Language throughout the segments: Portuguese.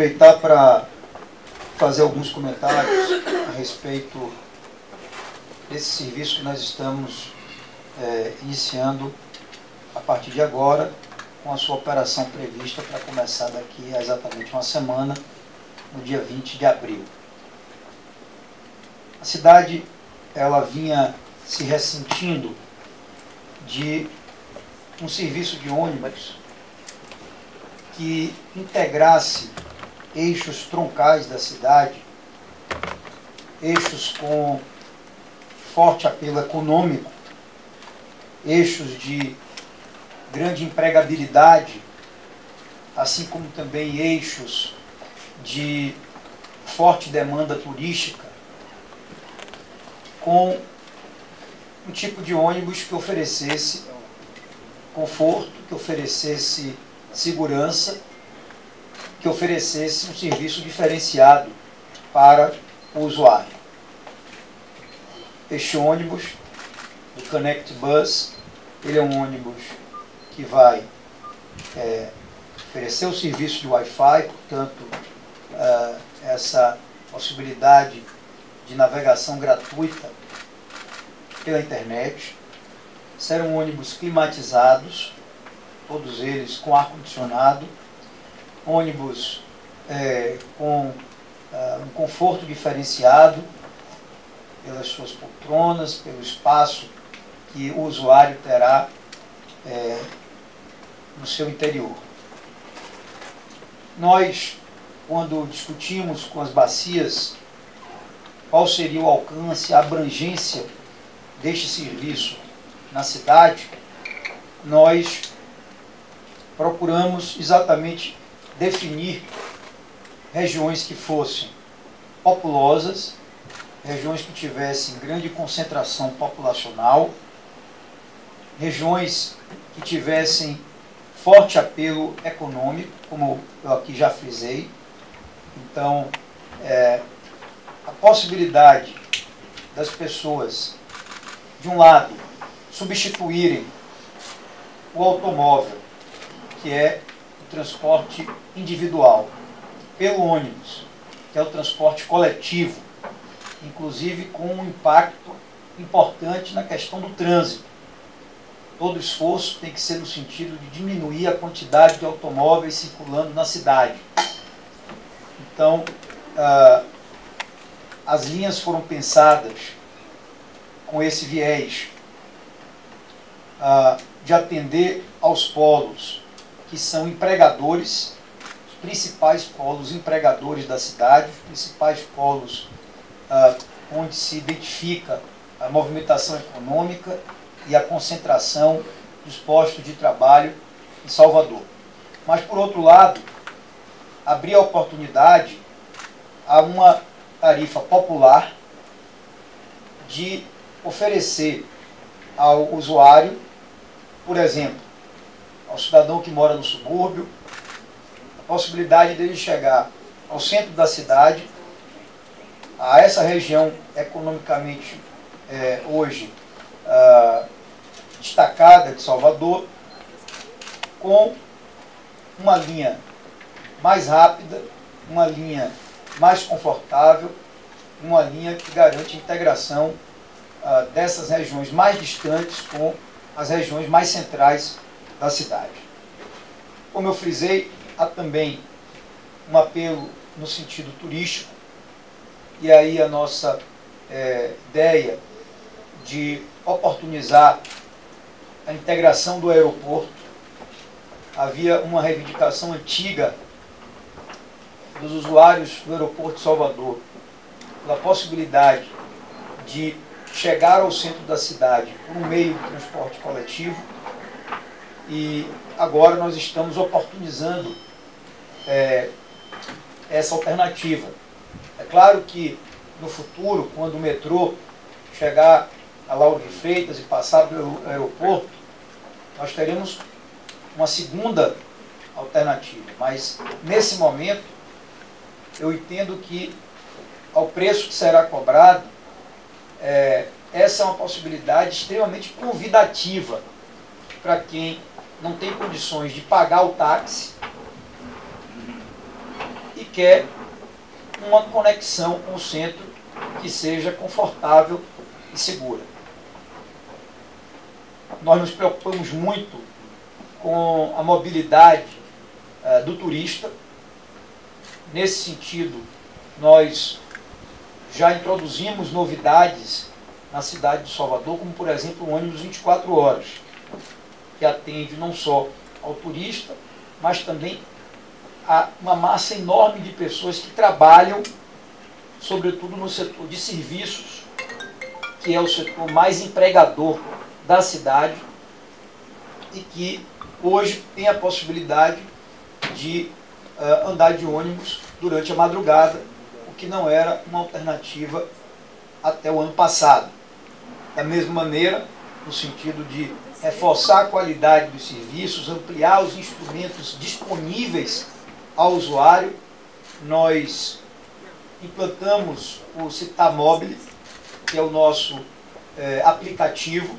aproveitar para fazer alguns comentários a respeito desse serviço que nós estamos é, iniciando a partir de agora, com a sua operação prevista para começar daqui a exatamente uma semana, no dia 20 de abril. A cidade ela vinha se ressentindo de um serviço de ônibus que integrasse eixos troncais da cidade, eixos com forte apelo econômico, eixos de grande empregabilidade, assim como também eixos de forte demanda turística, com um tipo de ônibus que oferecesse conforto, que oferecesse segurança, que oferecesse um serviço diferenciado para o usuário. Este ônibus, o Connect Bus, ele é um ônibus que vai é, oferecer o serviço de Wi-Fi, portanto, uh, essa possibilidade de navegação gratuita pela internet. Serão ônibus climatizados, todos eles com ar-condicionado, ônibus é, com uh, um conforto diferenciado pelas suas poltronas, pelo espaço que o usuário terá é, no seu interior. Nós, quando discutimos com as bacias qual seria o alcance, a abrangência deste serviço na cidade, nós procuramos exatamente definir regiões que fossem populosas, regiões que tivessem grande concentração populacional, regiões que tivessem forte apelo econômico, como eu aqui já frisei. Então, é, a possibilidade das pessoas, de um lado, substituírem o automóvel, que é transporte individual, pelo ônibus, que é o transporte coletivo, inclusive com um impacto importante na questão do trânsito. Todo esforço tem que ser no sentido de diminuir a quantidade de automóveis circulando na cidade. Então, uh, as linhas foram pensadas com esse viés uh, de atender aos polos que são empregadores, os principais polos empregadores da cidade, os principais polos uh, onde se identifica a movimentação econômica e a concentração dos postos de trabalho em Salvador. Mas, por outro lado, abrir a oportunidade a uma tarifa popular de oferecer ao usuário, por exemplo, ao cidadão que mora no subúrbio, a possibilidade dele chegar ao centro da cidade, a essa região economicamente é, hoje ah, destacada de Salvador, com uma linha mais rápida, uma linha mais confortável, uma linha que garante a integração ah, dessas regiões mais distantes com as regiões mais centrais da cidade. Como eu frisei, há também um apelo no sentido turístico, e aí a nossa é, ideia de oportunizar a integração do aeroporto. Havia uma reivindicação antiga dos usuários do aeroporto de Salvador pela possibilidade de chegar ao centro da cidade por meio de transporte coletivo e agora nós estamos oportunizando é, essa alternativa. É claro que no futuro, quando o metrô chegar a Lauro de Freitas e passar pelo aeroporto, nós teremos uma segunda alternativa. Mas nesse momento, eu entendo que ao preço que será cobrado, é, essa é uma possibilidade extremamente convidativa para quem não tem condições de pagar o táxi e quer uma conexão com o centro que seja confortável e segura. Nós nos preocupamos muito com a mobilidade uh, do turista. Nesse sentido, nós já introduzimos novidades na cidade de Salvador, como por exemplo o ônibus 24 horas, que atende não só ao turista, mas também a uma massa enorme de pessoas que trabalham, sobretudo no setor de serviços, que é o setor mais empregador da cidade e que hoje tem a possibilidade de uh, andar de ônibus durante a madrugada, o que não era uma alternativa até o ano passado. Da mesma maneira, no sentido de reforçar a qualidade dos serviços, ampliar os instrumentos disponíveis ao usuário, nós implantamos o Citamóvel, que é o nosso é, aplicativo.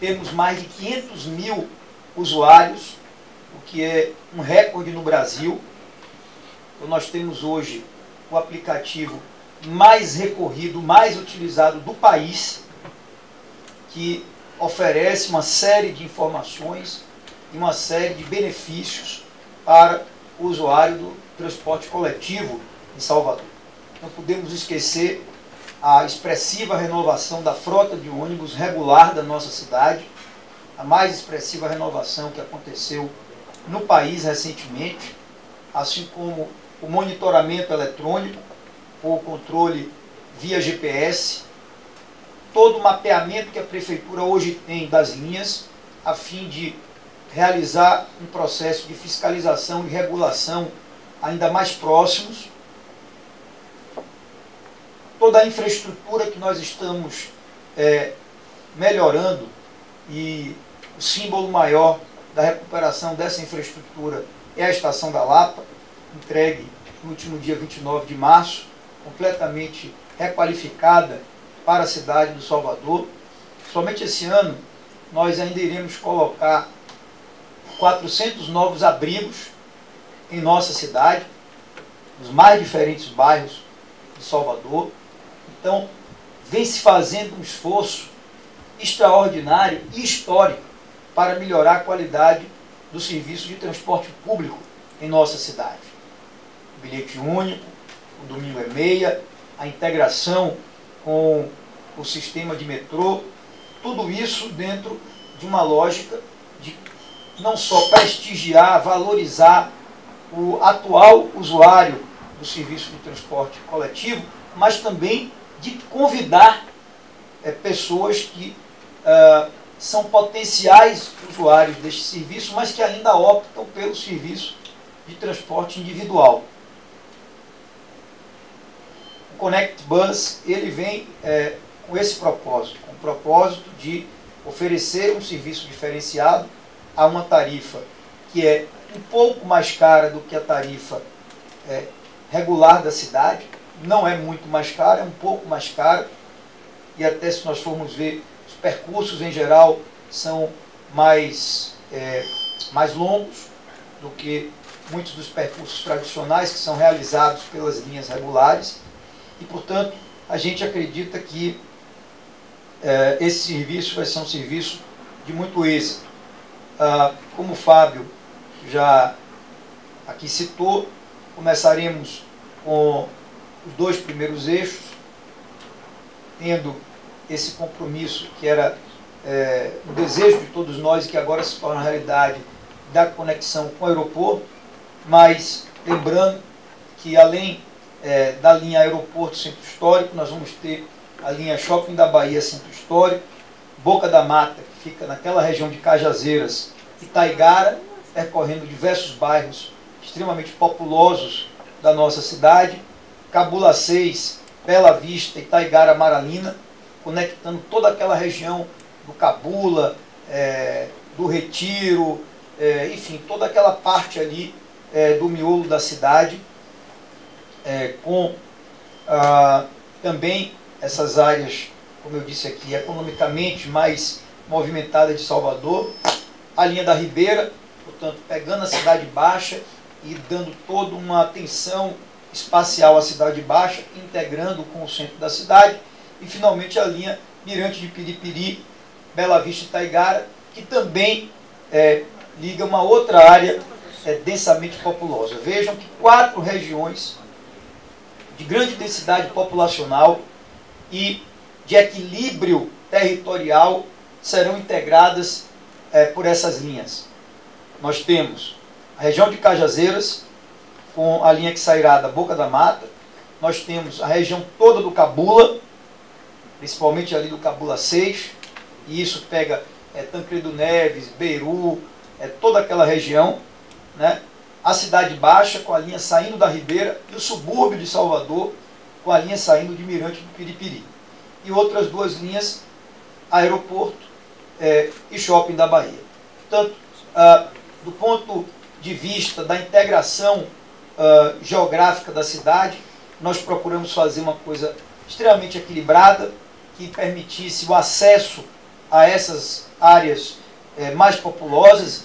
Temos mais de 500 mil usuários, o que é um recorde no Brasil. Então, nós temos hoje o aplicativo mais recorrido, mais utilizado do país, que oferece uma série de informações e uma série de benefícios para o usuário do transporte coletivo em Salvador. Não podemos esquecer a expressiva renovação da frota de ônibus regular da nossa cidade, a mais expressiva renovação que aconteceu no país recentemente, assim como o monitoramento eletrônico ou controle via GPS, todo o mapeamento que a prefeitura hoje tem das linhas, a fim de realizar um processo de fiscalização e regulação ainda mais próximos. Toda a infraestrutura que nós estamos é, melhorando e o símbolo maior da recuperação dessa infraestrutura é a Estação da Lapa, entregue no último dia 29 de março, completamente requalificada para a cidade do Salvador. Somente esse ano nós ainda iremos colocar 400 novos abrigos em nossa cidade, nos mais diferentes bairros de Salvador. Então, vem se fazendo um esforço extraordinário e histórico para melhorar a qualidade do serviço de transporte público em nossa cidade. O bilhete único, o domingo é meia, a integração com o sistema de metrô, tudo isso dentro de uma lógica de não só prestigiar, valorizar o atual usuário do serviço de transporte coletivo, mas também de convidar é, pessoas que uh, são potenciais usuários deste serviço, mas que ainda optam pelo serviço de transporte individual. Connect Bus ele vem é, com esse propósito, com o propósito de oferecer um serviço diferenciado a uma tarifa que é um pouco mais cara do que a tarifa é, regular da cidade, não é muito mais cara, é um pouco mais cara, e até se nós formos ver, os percursos em geral são mais, é, mais longos do que muitos dos percursos tradicionais que são realizados pelas linhas regulares, e portanto a gente acredita que é, esse serviço vai ser um serviço de muito êxito. Ah, como o Fábio já aqui citou, começaremos com os dois primeiros eixos, tendo esse compromisso que era é, um desejo de todos nós e que agora se torna realidade da conexão com o aeroporto, mas lembrando que além é, da linha aeroporto centro histórico, nós vamos ter a linha Shopping da Bahia Centro Histórico, Boca da Mata, que fica naquela região de Cajazeiras, e Taigara, percorrendo diversos bairros extremamente populosos da nossa cidade, Cabula 6, Bela Vista e Taigara Maralina, conectando toda aquela região do Cabula, é, do Retiro, é, enfim, toda aquela parte ali é, do miolo da cidade, é, com ah, também essas áreas, como eu disse aqui, economicamente mais movimentadas de Salvador, a linha da Ribeira, portanto, pegando a Cidade Baixa e dando toda uma atenção espacial à Cidade Baixa, integrando com o centro da cidade, e finalmente a linha Mirante de Piripiri, Bela Vista e Taigara, que também é, liga uma outra área é, densamente populosa. Vejam que quatro regiões de grande densidade populacional e de equilíbrio territorial serão integradas é, por essas linhas. Nós temos a região de Cajazeiras, com a linha que sairá da Boca da Mata. Nós temos a região toda do Cabula, principalmente ali do Cabula 6, e isso pega é, Tancredo Neves, Beiru, é, toda aquela região. Né? A Cidade Baixa, com a linha saindo da Ribeira, e o subúrbio de Salvador, com a linha saindo de Mirante do Piripiri. E outras duas linhas, aeroporto é, e shopping da Bahia. Portanto, ah, do ponto de vista da integração uh, geográfica da cidade, nós procuramos fazer uma coisa extremamente equilibrada, que permitisse o acesso a essas áreas eh, mais populosas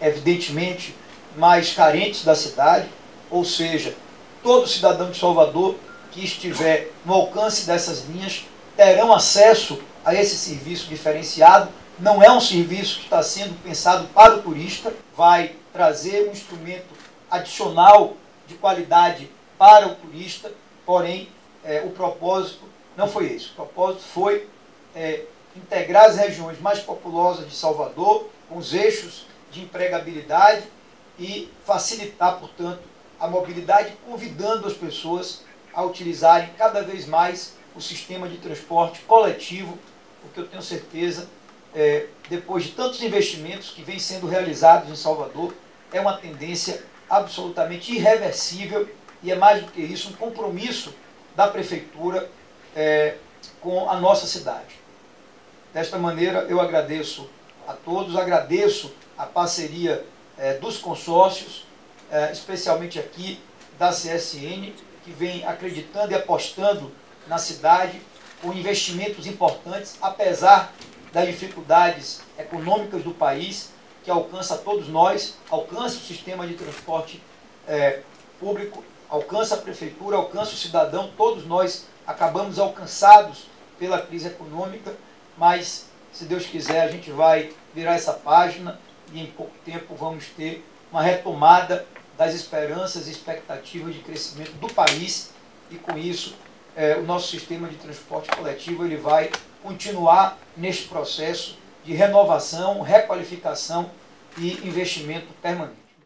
evidentemente, mais carentes da cidade, ou seja, todo cidadão de Salvador que estiver no alcance dessas linhas terão acesso a esse serviço diferenciado. Não é um serviço que está sendo pensado para o turista, vai trazer um instrumento adicional de qualidade para o turista, porém é, o propósito não foi esse. O propósito foi é, integrar as regiões mais populosas de Salvador com os eixos de empregabilidade e facilitar, portanto, a mobilidade, convidando as pessoas a utilizarem cada vez mais o sistema de transporte coletivo, porque eu tenho certeza, é, depois de tantos investimentos que vêm sendo realizados em Salvador, é uma tendência absolutamente irreversível e é mais do que isso, um compromisso da prefeitura é, com a nossa cidade. Desta maneira, eu agradeço a todos, agradeço a parceria é, dos consórcios, é, especialmente aqui da CSN, que vem acreditando e apostando na cidade com investimentos importantes, apesar das dificuldades econômicas do país, que alcança todos nós, alcança o sistema de transporte é, público, alcança a prefeitura, alcança o cidadão, todos nós acabamos alcançados pela crise econômica, mas se Deus quiser a gente vai virar essa página e em pouco tempo vamos ter uma retomada das esperanças e expectativas de crescimento do país e com isso é, o nosso sistema de transporte coletivo ele vai continuar neste processo de renovação, requalificação e investimento permanente.